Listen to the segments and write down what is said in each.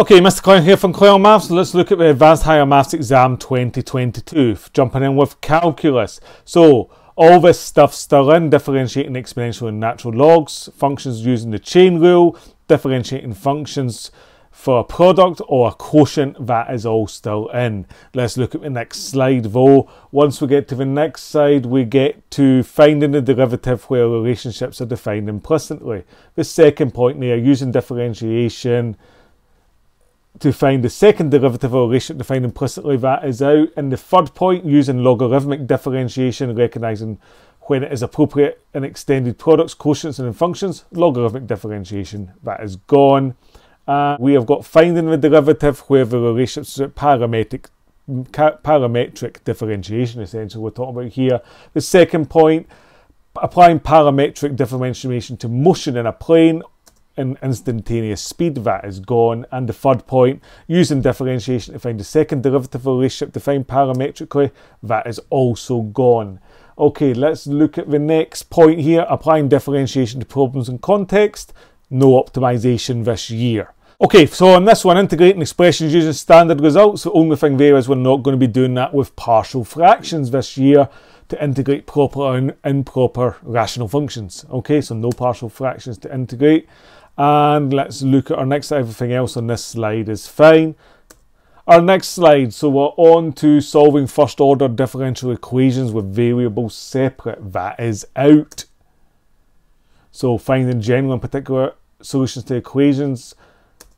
Okay, Mr. Clelland here from Clelland Maths. Let's look at the Advanced Higher Maths Exam 2022. Jumping in with calculus. So, all this stuff still in, differentiating exponential and natural logs, functions using the chain rule, differentiating functions for a product or a quotient, that is all still in. Let's look at the next slide though. Once we get to the next slide, we get to finding the derivative where relationships are defined implicitly. The second point there, using differentiation, to find the second derivative of a relationship defined implicitly, that is out. And the third point, using logarithmic differentiation, recognizing when it is appropriate in extended products, quotients, and in functions, logarithmic differentiation, that is gone. Uh, we have got finding the derivative where the relationships are parametric, parametric differentiation, essentially, we're talking about here. The second point, applying parametric differentiation to motion in a plane in instantaneous speed, that is gone. And the third point, using differentiation to find the second derivative relationship defined parametrically, that is also gone. Okay, let's look at the next point here, applying differentiation to problems in context. No optimization this year. Okay, so on this one, integrating expressions using standard results. The only thing there is we're not going to be doing that with partial fractions this year to integrate proper and improper rational functions. Okay, so no partial fractions to integrate. And let's look at our next, everything else on this slide is fine. Our next slide, so we're on to solving first order differential equations with variables separate. That is out. So finding general and particular solutions to equations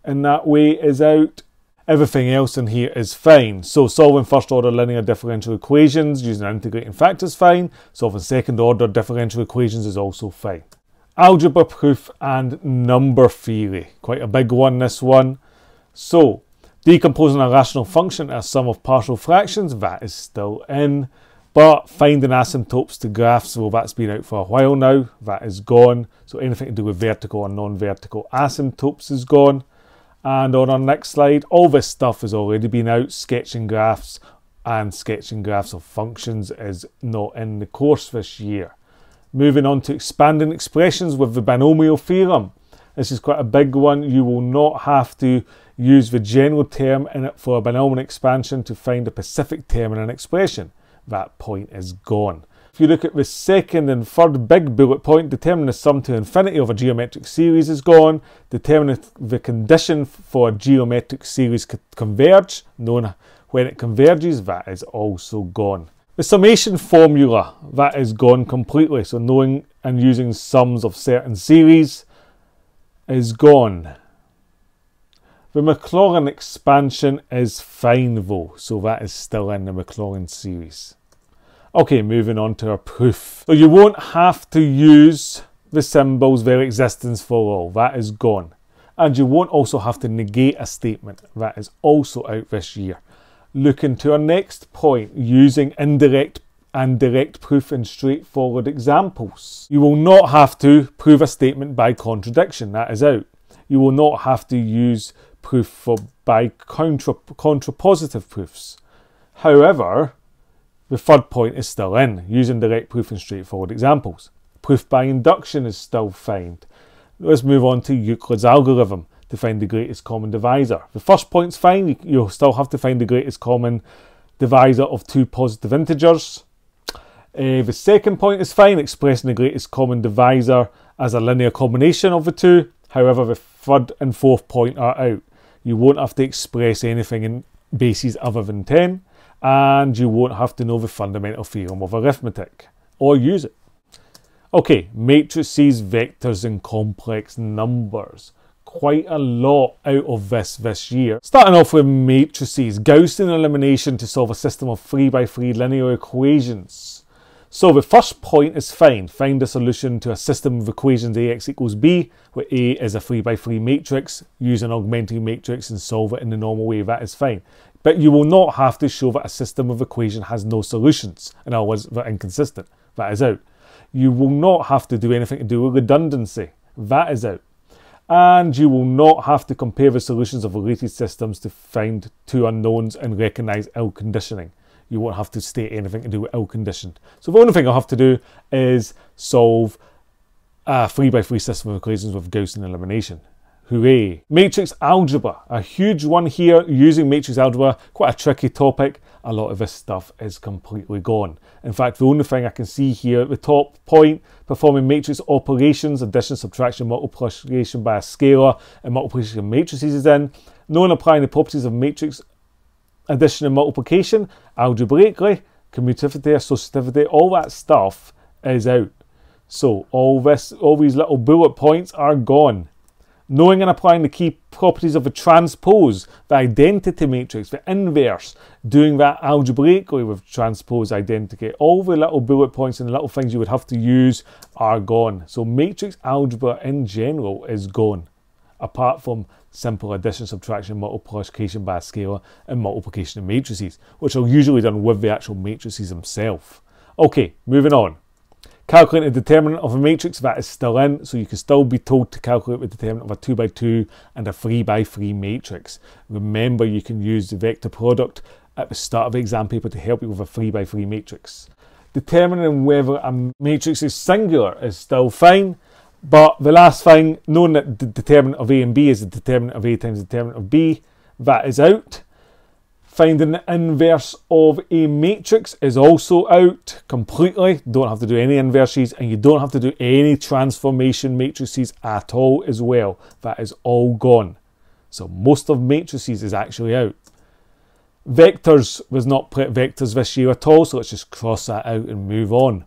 in that way is out. Everything else in here is fine. So solving first order linear differential equations using integrating factors fine. Solving second order differential equations is also fine algebra proof and number theory. Quite a big one, this one. So, decomposing a rational function as sum of partial fractions, that is still in. But finding asymptotes to graphs, well, that's been out for a while now. That is gone. So anything to do with vertical or non-vertical asymptotes is gone. And on our next slide, all this stuff has already been out. Sketching graphs and sketching graphs of functions is not in the course this year. Moving on to expanding expressions with the binomial theorem. This is quite a big one. You will not have to use the general term in it for a binomial expansion to find a specific term in an expression. That point is gone. If you look at the second and third big bullet point, determining the sum to infinity of a geometric series is gone. Determining the condition for a geometric series to converge, known when it converges, that is also gone. The summation formula, that is gone completely. So knowing and using sums of certain series is gone. The Maclaurin expansion is fine though, so that is still in the Maclaurin series. Okay, moving on to our proof. So you won't have to use the symbols their existence for all, that is gone. And you won't also have to negate a statement, that is also out this year looking into our next point using indirect and direct proof in straightforward examples. You will not have to prove a statement by contradiction, that is out. You will not have to use proof for by contra, contrapositive proofs. However, the third point is still in, using direct proof in straightforward examples. Proof by induction is still fine. Let's move on to Euclid's algorithm to find the greatest common divisor. The first point's fine, you'll still have to find the greatest common divisor of two positive integers. Uh, the second point is fine, expressing the greatest common divisor as a linear combination of the two. However, the third and fourth point are out. You won't have to express anything in bases other than 10, and you won't have to know the fundamental theorem of arithmetic, or use it. Okay, matrices, vectors, and complex numbers quite a lot out of this this year. Starting off with matrices, Gaussian elimination to solve a system of 3 by 3 linear equations. So the first point is fine. Find a solution to a system of equations ax equals b, where a is a 3 by 3 matrix. Use an augmenting matrix and solve it in the normal way. That is fine. But you will not have to show that a system of equation has no solutions. In other words, they're inconsistent. That is out. You will not have to do anything to do with redundancy. That is out and you will not have to compare the solutions of related systems to find two unknowns and recognize ill conditioning. You won't have to state anything to do with ill conditioned. So the only thing I'll have to do is solve a 3 by 3 system of equations with Gaussian elimination. Hooray! Matrix algebra, a huge one here using matrix algebra, quite a tricky topic. A lot of this stuff is completely gone. In fact, the only thing I can see here at the top point, performing matrix operations, addition, subtraction, multiplication by a scalar, and multiplication of matrices is in. Knowing applying the properties of matrix addition and multiplication, algebraically, commutativity, associativity, all that stuff is out. So all this, all these little bullet points are gone. Knowing and applying the key properties of a transpose, the identity matrix, the inverse, doing that algebraically with transpose identity, all the little bullet points and the little things you would have to use are gone. So matrix algebra in general is gone, apart from simple addition, subtraction, multiplication by a scalar, and multiplication of matrices, which are usually done with the actual matrices themselves. Okay, moving on. Calculate the determinant of a matrix that is still in, so you can still be told to calculate the determinant of a 2 by 2 and a 3 by 3 matrix. Remember, you can use the vector product at the start of the exam paper to help you with a 3 by 3 matrix. Determining whether a matrix is singular is still fine, but the last thing, knowing that the determinant of A and B is the determinant of A times the determinant of B, that is out. Finding the inverse of a matrix is also out completely. Don't have to do any inverses and you don't have to do any transformation matrices at all as well. That is all gone. So most of matrices is actually out. Vectors was not vectors this year at all, so let's just cross that out and move on.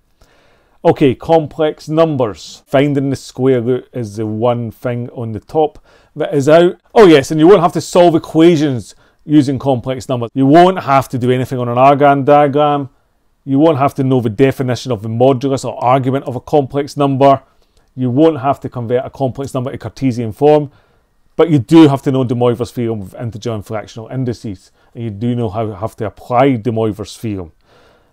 Okay, complex numbers. Finding the square root is the one thing on the top that is out. Oh yes, and you won't have to solve equations using complex numbers. You won't have to do anything on an Argand diagram. You won't have to know the definition of the modulus or argument of a complex number. You won't have to convert a complex number to Cartesian form. But you do have to know De Moivre's theorem of integer and fractional indices. And you do know how have to apply De Moivre's theorem.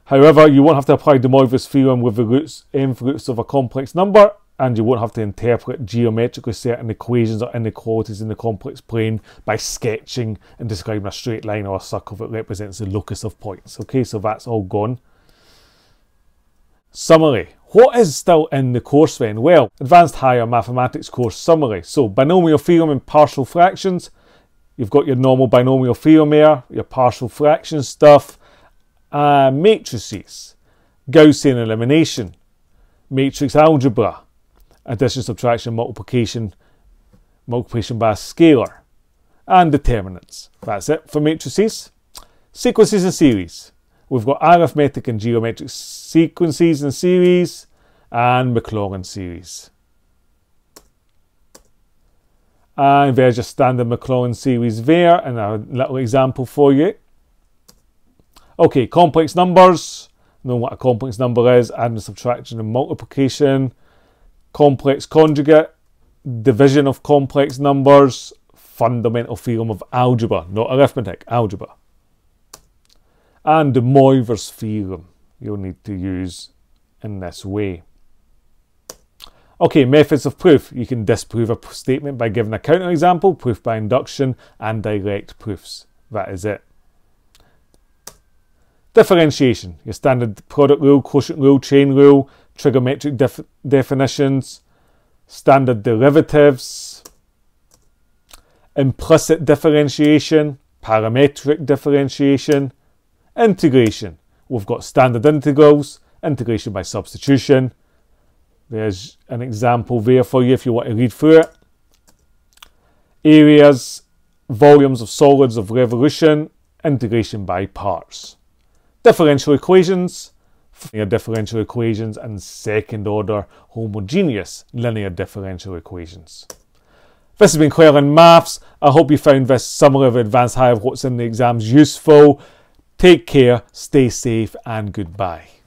However, you won't have to apply De Moivre's theorem with the roots, nth roots of a complex number and you won't have to interpret geometrically certain equations or inequalities in the complex plane by sketching and describing a straight line or a circle that represents the locus of points. Okay, so that's all gone. Summary. What is still in the course then? Well, Advanced Higher Mathematics course summary. So, binomial theorem and partial fractions. You've got your normal binomial theorem there, your partial fraction stuff, uh, matrices, Gaussian elimination, matrix algebra, addition, subtraction, multiplication, multiplication by a scalar, and determinants. That's it for matrices. Sequences and series. We've got arithmetic and geometric sequences and series, and Maclaurin series. And there's your standard Maclaurin series there, and a little example for you. Okay, complex numbers. Know what a complex number is, adding, subtraction, and multiplication complex conjugate, division of complex numbers, fundamental theorem of algebra, not arithmetic, algebra. And De Moivre's theorem you'll need to use in this way. Okay, methods of proof. You can disprove a statement by giving a counterexample, proof by induction, and direct proofs. That is it. Differentiation. Your standard product rule, quotient rule, chain rule, trigonometric def definitions, standard derivatives, implicit differentiation, parametric differentiation, integration. We've got standard integrals, integration by substitution. There's an example there for you if you want to read through it. Areas, volumes of solids of revolution, integration by parts. Differential equations, linear differential equations and second order homogeneous linear differential equations. This has been Clelland Maths. I hope you found this summary of advanced higher of what's in the exams useful. Take care, stay safe and goodbye.